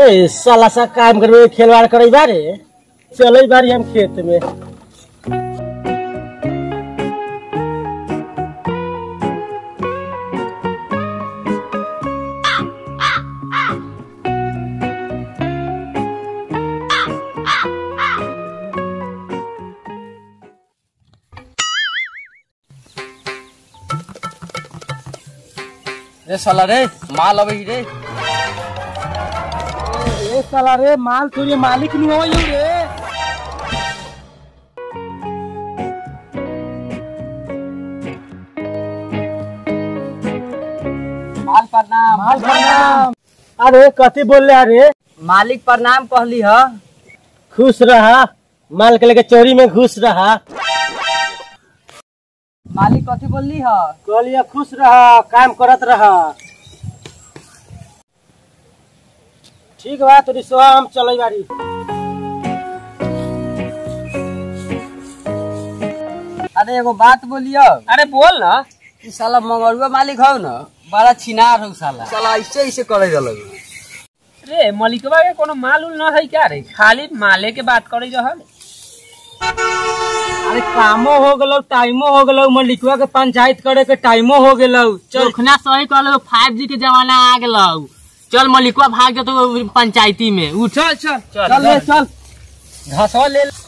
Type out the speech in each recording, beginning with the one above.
ए, साला सा काम करबे खेलवाड़ करे बारे चले बारी हम खेत में। रे साला रे, माल अबे रे। साला रे माल तुझे मालिक नहीं हो यू रे। माल प्रणाम माल प्रणाम अरे कथी बोल रहे अरे? मालिक प्रणाम कहली ह। खुश रहा माल के लेके चोरी में घुस रहा। मालिक कथी बोलली ह? कहलिए खुश रहा काम करत रहा। ठीक बा तो रिसवा हम चले बारी। अरे एगो बात बोलियो। अरे बोल ना। ई साला मंगरुआ मालिक हौ न बड़ा छिनार हौ साला। साला ऐसे ऐसे करे रहल रे मलिकवा के कोनो माल उल न है क्या रे? खाली माले के बात करे रहल। अरे कामो हो गलो टाइमो हो गलो मलिकवा के पंचायत करे के टाइमो हो गलो। चल। चोखना सही कहलो फाइव जी के जमाना आ गेलो। चल मलिकवा भाग जतो पंचायती में। उठ। चल चल। चल ले चल। घसवा ले ले।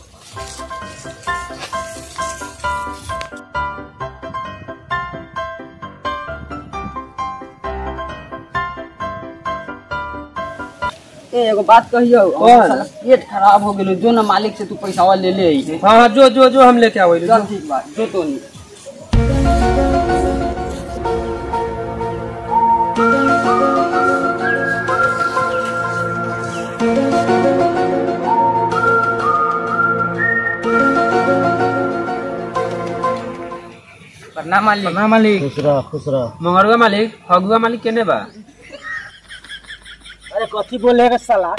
ए एगो बात कहियो पेट खराब हो गेलो जो ना मालिक से तू पैसा ले ले। हाँ हाँ जो जो जो हम लेके आवे चल ठीक बा। जो तो नहीं प्रणाम मालिक ना मालिक खुश रह खुश मंगरुआ मालिक फगुआ मालिक केने बा अरे कथी बोलेगा साला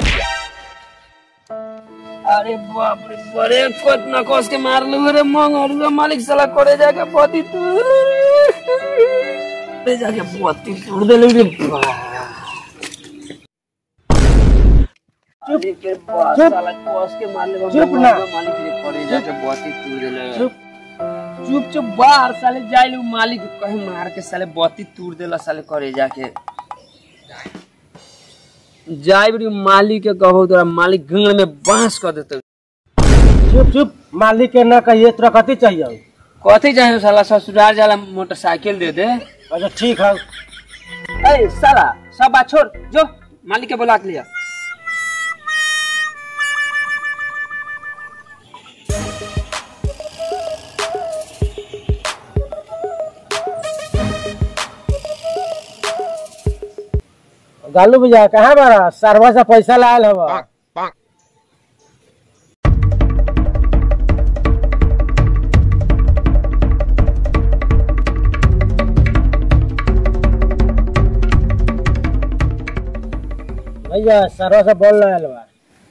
अरे बाप रे बड़े कोत ना कोस के मार लू रे मंगरुआ मालिक साला करे जाके पति तू रे जाके पति तोड़ दे रे चुप के बात चुप। साला कोस के मार ले चुप ना। मालिक रे करे जाके पति तोड़ दे चुप चुप चुप बाहर साले जाइलू मालिक कहीं मार के साले बत्ती तोड़ देला साले करे जाके। जाय बड़ी मालिक के कहो तोरा मालिक गंगड़ में बाँस कर देते। चुप चुप मालिक के ना कहिए तोरा कथी चाहिए कथी चाहे साला ससुराल जाला मोटरसाइकिल दे दे। अच्छा ठीक है। ए साला सब बात छोड़ जो मालिक के बुला के लिया। गालू भैया कहाँ बारा सरवा से पैसा लायल हवा। भैया सरवा से बोल बा।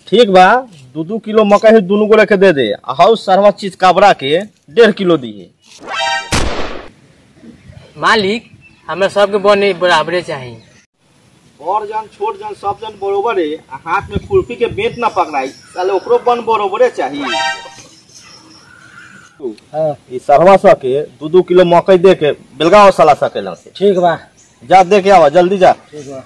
ठीक बा दू दू किलो मकई दुनू के दे दे हाउ सरवा चीज़ काबरा के डेढ़ किलो दिए। मालिक हमें सबके बने बराबरे चाहिए और जन छोट जन सब जन बरोबरे हाथ में खुरपी के बेंत ना पकड़ाई साले ओकरो बन बरोबरे चाहिए हाँ ई सरवा सा के दू दू किलो मकई दे के बेलगांव साला सकेला से ठीक बा जा दे के आवा जल्दी जा ठीक बा